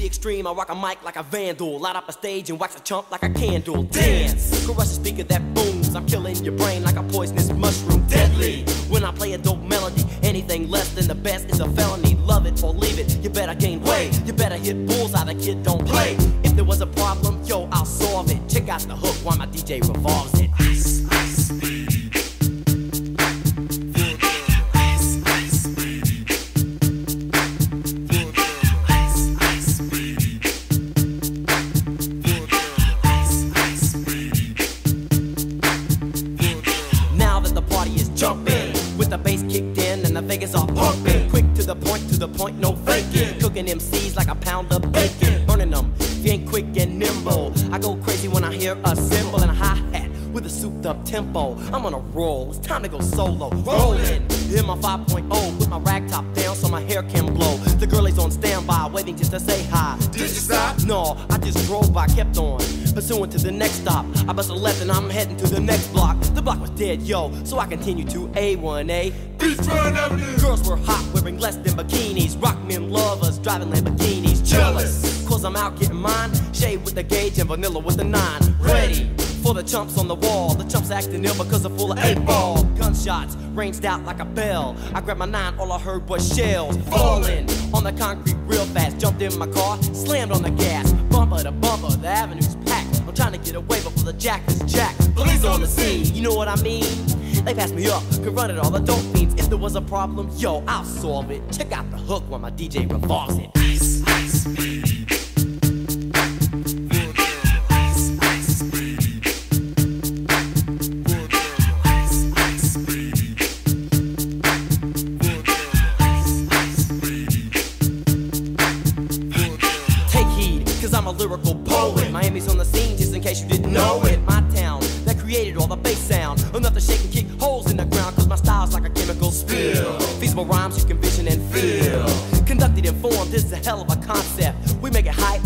the extreme, I rock a mic like a vandal. Light up a stage and wax a chump like a candle. Dance, crush a speaker that booms. I'm killing your brain like a poisonous mushroom. Deadly. When I play a dope melody, anything less than the best is a felony. Love it or leave it. You better gain weight. You better hit bullseye. The kid don't play. If there was a problem, yo, I'll solve it. Check out the hook while my DJ revolves it. The bass kicked in and the Vegas are pumping. Quick to the point, to the point, no faking. Cooking MCs like a pound of bacon. Tempo. I'm on a roll, it's time to go solo. Rolling, in my 5.0 with my rag top down so my hair can blow. The girl is on standby, waiting just to say hi. Did you stop? No, I just drove by, kept on. Pursuing to the next stop. I bust a left and I'm heading to the next block. The block was dead, yo, so I continue to A1A. Beachfront Avenue. Girls were hot, wearing less than bikinis. Rock men lovers, driving Lamborghinis. Jealous, cause I'm out getting mine. Shay with the gauge and vanilla with the nine. Ready for the chumps on the wall. The chumps acting ill because they're full of eight ball. Gunshots ranged out like a bell. I grabbed my nine, all I heard was shells falling on the concrete real fast. Jumped in my car, slammed on the gas. Bumper to bumper, the avenue's packed. I'm trying to get away before the jack is jacked. Police on the scene, you know what I mean? They passed me up, could run it all I don't fiends. If there was a problem, yo, I'll solve it. Check out the hook while my DJ revolves it. Ice, I'm a lyrical poet. Miami's on the scene, just in case you didn't know it. My town that created all the bass sound. Enough to shake and kick holes in the ground, cause my style's like a chemical spill. Feasible rhymes you can vision and feel. Conducted in form, this is a hell of a concept. We make it hype,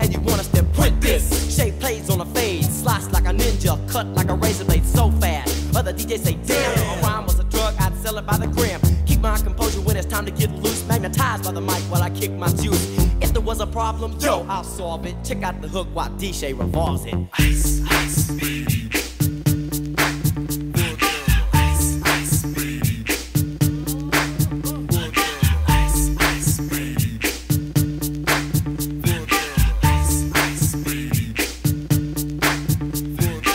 and you want us to print this. Shape plays on a fade, slice like a ninja, cut like a razor blade so fast. Other DJs say, damn, a rhyme was a drug, I'd sell it by the gram. Keep my composure when it's time to get loose. Magnetized by the mic while I kick my juice. Was a problem, yo, I'll solve it. Check out the hook while DJ revolves it. Ice, ice, baby. Baby. Baby.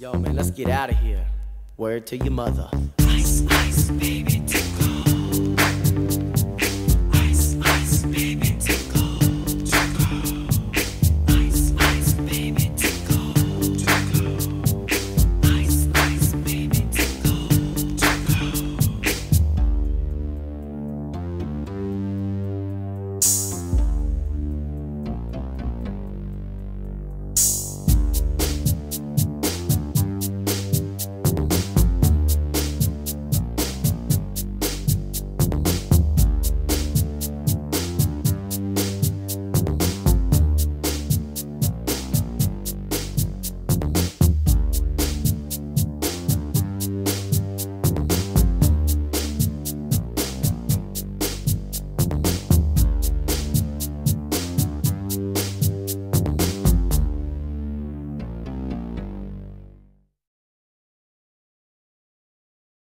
Yo, man, let's get out of here. Word to your mother. ice, ice.